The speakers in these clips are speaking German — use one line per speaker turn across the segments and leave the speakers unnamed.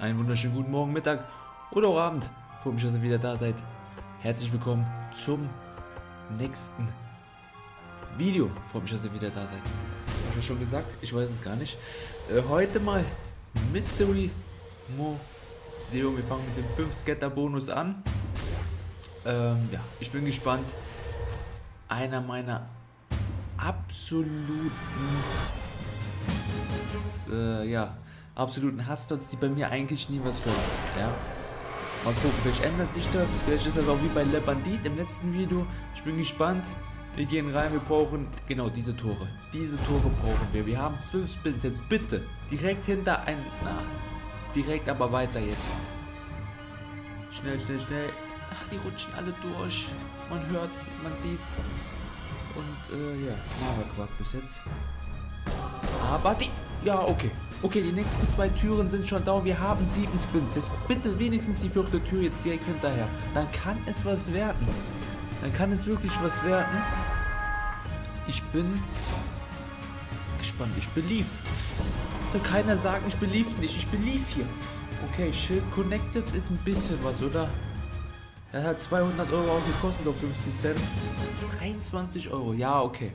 Einen wunderschönen guten Morgen, Mittag oder auch Abend. Freue mich, dass ihr wieder da seid. Herzlich willkommen zum nächsten Video. Freue mich, dass ihr wieder da seid. Habe ich schon gesagt? Ich weiß es gar nicht. Äh, heute mal Mystery Museum. Wir fangen mit dem 5 Scatter Bonus an. Ähm, ja, ich bin gespannt. Einer meiner absoluten äh, ja, absoluten Hassdots, die bei mir eigentlich nie was können. Ja. Mal gucken, vielleicht ändert sich das. Vielleicht ist das auch wie bei Le Bandit im letzten Video. Ich bin gespannt. Wir gehen rein, wir brauchen genau diese Tore. Diese Tore brauchen wir. Wir haben 12 Spins jetzt. Bitte. Direkt hinter ein. Na. Direkt aber weiter jetzt. Schnell, schnell, schnell. Ach, die rutschen alle durch. Man hört, man sieht. Und äh, ja, Lava bis jetzt. Aber die. Ja, okay. Okay, die nächsten zwei Türen sind schon da. Wir haben sieben Spins. Jetzt bitte wenigstens die vierte Tür jetzt direkt hinterher. Dann kann es was werden. Dann kann es wirklich was werden. Ich bin gespannt. Ich belief. Soll keiner sagen, ich belief nicht. Ich belief hier. Okay, Schild Connected ist ein bisschen was, oder? Er hat 200 Euro auch gekostet auf 50 Cent. 23 Euro. Ja, okay.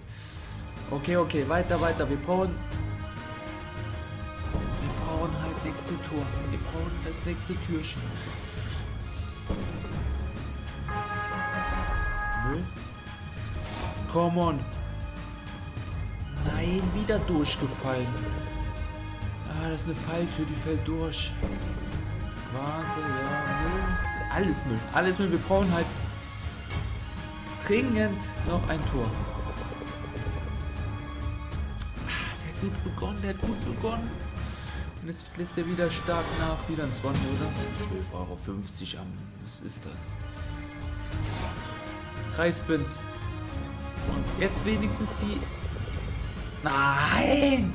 Okay, okay. Weiter, weiter. Wir brauchen nächste Tor. Wir brauchen das nächste Türchen. Nö. Come on. Nein, wieder durchgefallen. Ah, das ist eine Falltür, die fällt durch. Vase, ja, Müll. Alles Müll. Alles Müll. Wir brauchen halt dringend noch ein Tor. Ah, der hat gut begonnen, der hat gut begonnen. Ja wieder stark nach. Wieder ein 20, oder? 12,50 Euro am. Was ist das? Drei Spins. Und jetzt wenigstens die... Nein!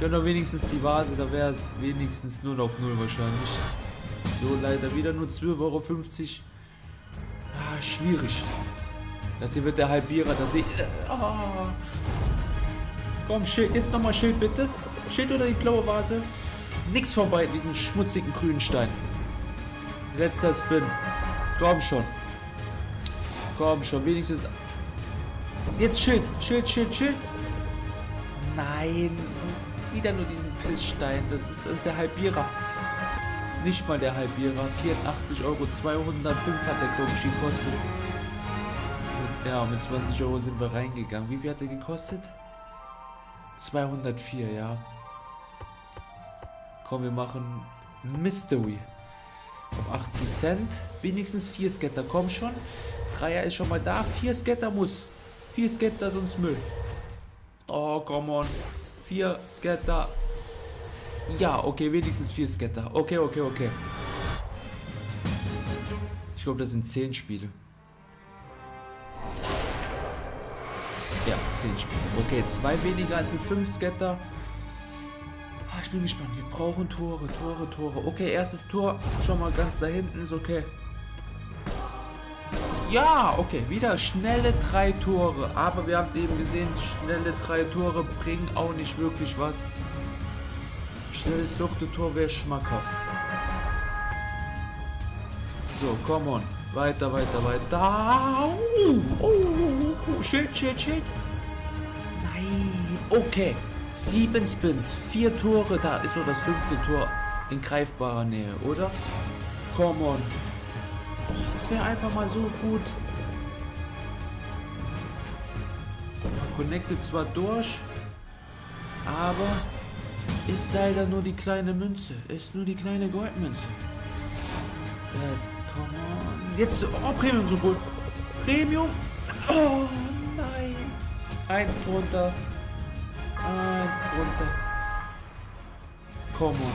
Gönn doch wenigstens die Vase, da wäre es wenigstens 0 auf 0 wahrscheinlich. So, leider wieder nur 12,50 Euro. Ah, schwierig. Das hier wird der Halbierer, das sehe ich... Ah. Komm, Schild, jetzt nochmal Schild bitte. Schild oder die blaue Vase? Nix vorbei, diesen schmutzigen grünen Stein. Letzter Spin. Komm schon. Komm schon, wenigstens. Jetzt Schild, Schild, Schild, Schild. Nein. Wieder nur diesen Pissstein. Das ist, das ist der Halbierer. Nicht mal der Halbierer. 84 Euro, 205 hat der, ich, gekostet. Ja, mit 20 Euro sind wir reingegangen. Wie viel hat der gekostet? 204, ja. Komm, wir machen Mystery. Auf 80 Cent. Wenigstens 4 Scatter. Komm schon. Dreier ist schon mal da. 4 Scatter muss. 4 Scatter, sonst Müll. Oh, come on. 4 Scatter. Ja, okay, wenigstens 4 Scatter. Okay, okay, okay. Ich glaube, das sind 10 Spiele. Ja, 10 Spiele. Okay, zwei weniger als mit 5 Scatter ich bin gespannt. Wir brauchen Tore, Tore, Tore. Okay, erstes Tor. Schon mal ganz da hinten ist okay. Ja, okay. Wieder schnelle drei Tore. Aber wir haben es eben gesehen. Schnelle drei Tore bringen auch nicht wirklich was. Schnelles vierte Tor wäre schmackhaft. So, come on. Weiter, weiter, weiter. Uh, uh, uh, Schild, Schild, Schild. Nein. Okay. Sieben Spins, vier Tore, da ist nur das fünfte Tor in greifbarer Nähe, oder? Come on. Oh, das wäre einfach mal so gut. Connected zwar durch, aber ist leider nur die kleine Münze. Ist nur die kleine Goldmünze. Jetzt, come on. Jetzt, oh, Premium-Symbol. Premium. Oh, nein. Eins drunter. Eins drunter. Komm on.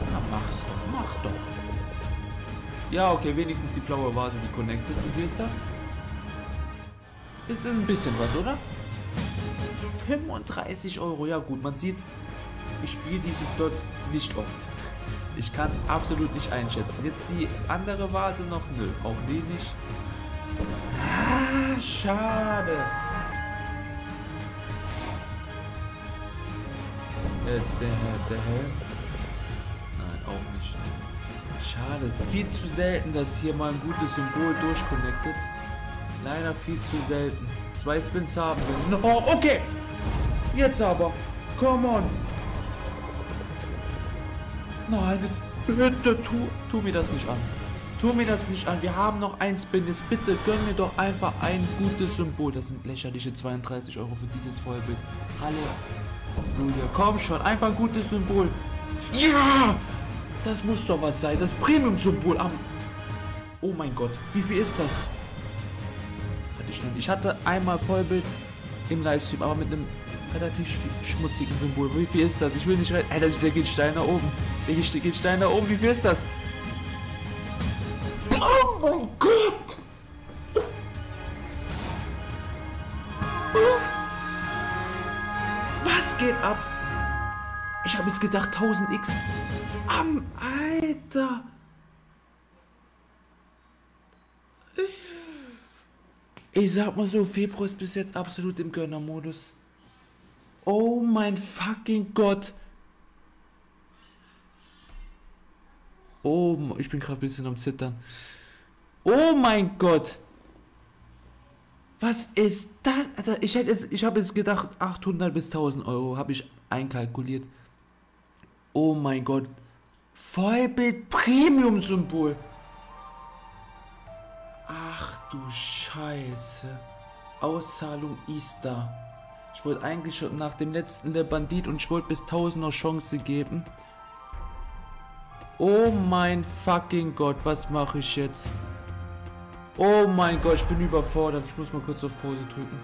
Na, mach's doch. Mach doch. Ja, okay, wenigstens die blaue Vase, die connected. Wie ist das? Ist ein bisschen was, oder? 35 Euro. Ja gut, man sieht, ich spiele dieses dort nicht oft. Ich kann es absolut nicht einschätzen. Jetzt die andere Vase noch? Nö, auch die nicht. Ah, schade. Jetzt der Herr, der Herr. Schade. Viel zu selten, dass hier mal ein gutes Symbol durchconnectet. Leider viel zu selten. Zwei Spins haben wir. No, okay. Jetzt aber. Come on. Nein, jetzt bitte tu, tu mir das nicht an. Tu mir das nicht an. Wir haben noch ein Spin. Jetzt bitte gönn mir doch einfach ein gutes Symbol. Das sind lächerliche 32 Euro für dieses Vollbild. Hallo. Julia, komm schon. Einfach ein gutes Symbol. Ja! Das muss doch was sein. Das Premium-Symbol am... Oh mein Gott. Wie viel ist das? Hatte ich, ich hatte einmal Vollbild im Livestream, aber mit einem relativ schmutzigen Symbol. Wie viel ist das? Ich will nicht rein. Alter, der geht steil nach oben. Der geht steil nach oben. Wie viel ist das? Habe jetzt gedacht 1000x. Am Alter! Ich sag mal so, Februar ist bis jetzt absolut im Gönnermodus. Oh mein fucking Gott! Oh, ich bin gerade ein bisschen am Zittern. Oh mein Gott! Was ist das? Ich hätte es, ich habe jetzt gedacht, 800 bis 1000 Euro habe ich einkalkuliert. Oh mein Gott. Vollbild Premium Symbol. Ach du Scheiße. Auszahlung Easter. Ich wollte eigentlich schon nach dem letzten der Bandit und ich wollte bis 1000 noch Chance geben. Oh mein fucking Gott, was mache ich jetzt? Oh mein Gott, ich bin überfordert. Ich muss mal kurz auf Pause drücken.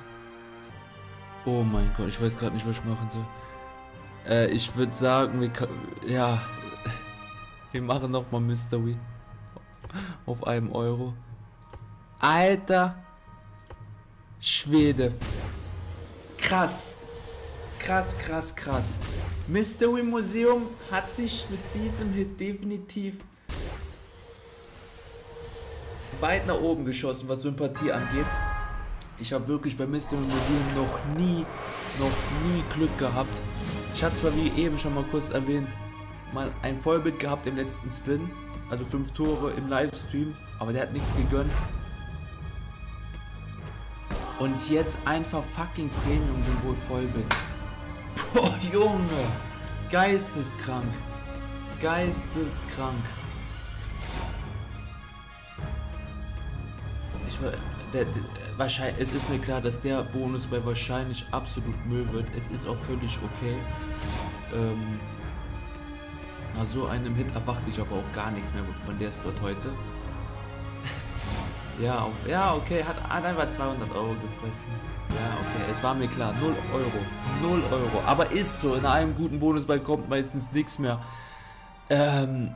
Oh mein Gott, ich weiß gerade nicht, was ich machen soll. Äh, ich würde sagen, wir ja, wir machen nochmal Mystery auf einem Euro. Alter Schwede. Krass. Krass, krass, krass. Mystery Museum hat sich mit diesem Hit definitiv weit nach oben geschossen, was Sympathie angeht. Ich habe wirklich bei Mystery Museum noch nie, noch nie Glück gehabt. Ich hatte zwar wie eben schon mal kurz erwähnt, mal ein Vollbild gehabt im letzten Spin, also fünf Tore im Livestream, aber der hat nichts gegönnt. Und jetzt einfach fucking Premium-Symbol Vollbild. Boah, Junge. Geisteskrank. Geisteskrank. Ich der, der, wahrscheinlich, es ist mir klar, dass der Bonus bei wahrscheinlich absolut Müll wird. Es ist auch völlig okay. Ähm, nach so einem Hit erwarte ich aber auch gar nichts mehr von der Slot heute. ja, ja, okay, hat, einfach 200 Euro gefressen. Ja, okay, es war mir klar. 0 Euro. 0 Euro. Aber ist so, in einem guten Bonusball kommt meistens nichts mehr. Ähm,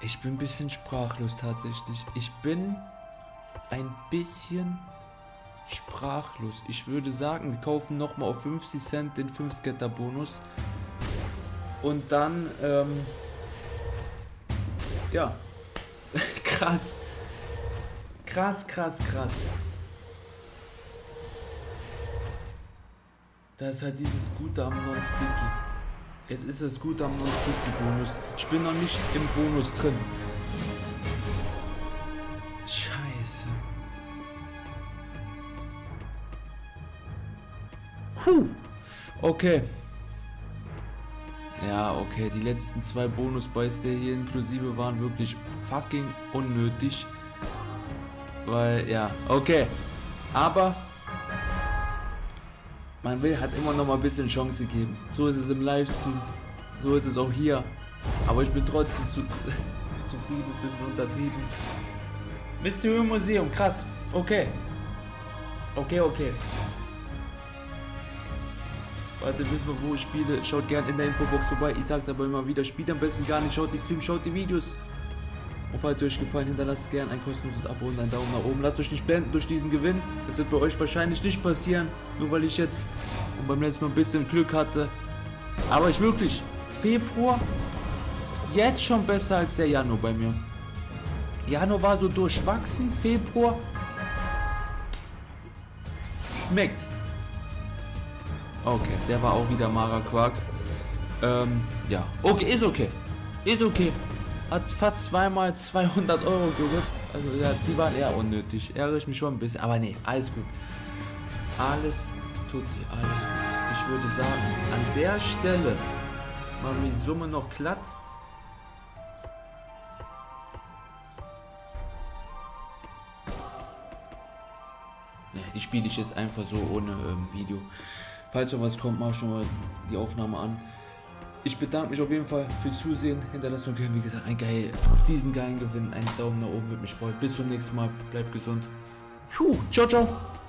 ich bin ein bisschen sprachlos tatsächlich. Ich bin ein bisschen sprachlos. Ich würde sagen, wir kaufen nochmal auf 50 Cent den 5 Scatter Bonus. Und dann, ähm, ja, krass. Krass, krass, krass. Da ist halt dieses Gute am Non-Sticky. Es ist das Gute am Non-Sticky-Bonus. Ich bin noch nicht im Bonus drin. Okay. Ja, okay. Die letzten zwei Bonus-Buys, der hier inklusive waren, wirklich fucking unnötig. Weil, ja, okay. Aber man will hat immer noch mal ein bisschen Chance geben. So ist es im Livestream, so ist es auch hier. Aber ich bin trotzdem zu, zufrieden, ist ein bisschen untertrieben. Mysterium Museum, krass. Okay. Okay, okay. Warte, wissen wir, wo ich spiele. Schaut gerne in der Infobox vorbei. Ich sag's aber immer wieder, spielt am besten gar nicht. Schaut die Streams, schaut die Videos. Und falls euch gefallen, hinterlasst gerne ein kostenloses Abo und einen Daumen nach oben. Lasst euch nicht blenden durch diesen Gewinn. Das wird bei euch wahrscheinlich nicht passieren. Nur weil ich jetzt und beim letzten Mal ein bisschen Glück hatte. Aber ich wirklich, Februar, jetzt schon besser als der Januar bei mir. Januar war so durchwachsen, Februar schmeckt. Okay, der war auch wieder Mara Quark. Ähm, ja, okay, ist okay. Ist okay. hat fast zweimal 200 Euro gerückt. Also ja, die waren eher unnötig. Ärgere ich mich schon ein bisschen. Aber nee, alles gut. Alles tut dir alles gut. Ich würde sagen, an der Stelle machen wir die Summe noch glatt. Die spiele ich jetzt einfach so ohne ähm, Video. Falls noch was kommt, mache ich schon mal die Aufnahme an. Ich bedanke mich auf jeden Fall fürs Zusehen. Hinterlasst uns gerne, wie gesagt, ein geil auf diesen geilen Gewinn. Einen Daumen nach oben würde mich freuen. Bis zum nächsten Mal. Bleibt gesund. Ciao, ciao.